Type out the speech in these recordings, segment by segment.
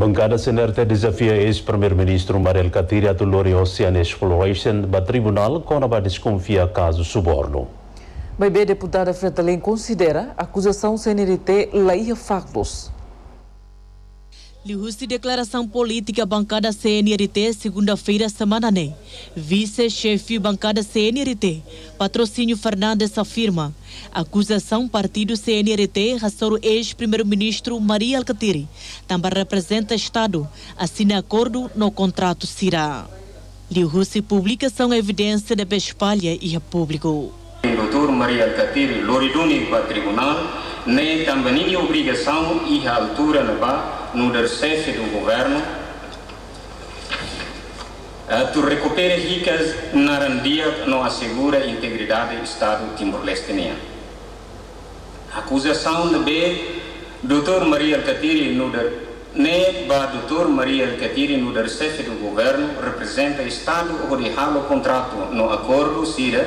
Bancada CNRT desafia ex-primeiro-ministro Mariel Katiri a Lori Ocean Exploration para tribunal quando vai desconfiar caso suborno. Bem, deputada Fretalin considera acusação CNRT lei factos. Lihusi declaração política bancada CNRT segunda-feira semana né. Vice-chefe bancada CNRT, patrocínio Fernandes afirma. Acusação partido CNRT raçou ex-primeiro-ministro Maria Alcatiri. Também representa Estado. Assina acordo no contrato CIRA. Lihusi publicação evidência de Bespalha e Repúblico. Doutor Maria Alcatiri, loriduni para tribunal, nem também obrigação e altura na no chefe do governo uh, tu recupera ricas na randia não assegura a integridade do Estado Timor-Leste. Acusação de B, Dr. Maria Alcatiri no ne ba Dr. Maria Alcatiri no chefe do governo representa o Estado o contrato no acordo CIRA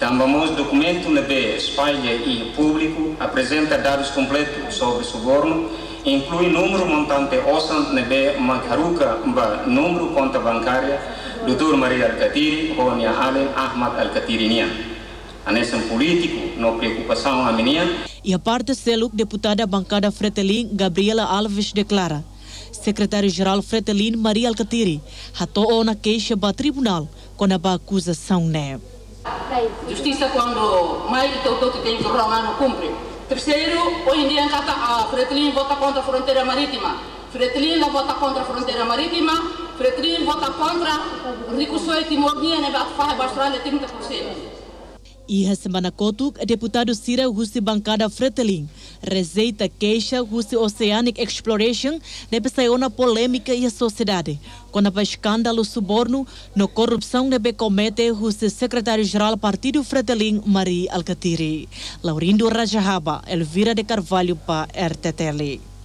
Também documento na B, espalha e público apresenta dados completos sobre suborno inclui número montante osan nebe magharuka ba número conta bancária Dr. Maria Alcatiri ou Nia Allen Ahmad Alcatiri Nia. Anesan político, no preocupação a menina. E a parte seluk deputada bancada Fretelin Gabriela Alves declara. Secretário-Geral Fretelin Maria Alcatiri ratou na queixa para tribunal com a acusação né. Justiça quando mais do que tem que não cumpre. Terceiro, hoy en día en oh, Cata, uh, ah, Fretlin vota contra frontera marítima. Fretlin la vota contra frontera marítima. Fretlin vota contra Ricusoy Timor Guinea, Bafaja Australia, 30%. Iha Semana Kotuk, deputado Cira Husi bangkada Fretelim, rezeita queixa Russi Oceanic Exploration deve sair uma polêmica e a sociedade, quando há escândalo suborno na corrupção deve comete Russi secretário-geral Partido Fretelin Maria Alcatiri. Laurindo Rajahaba, Elvira de Carvalho para RTTL.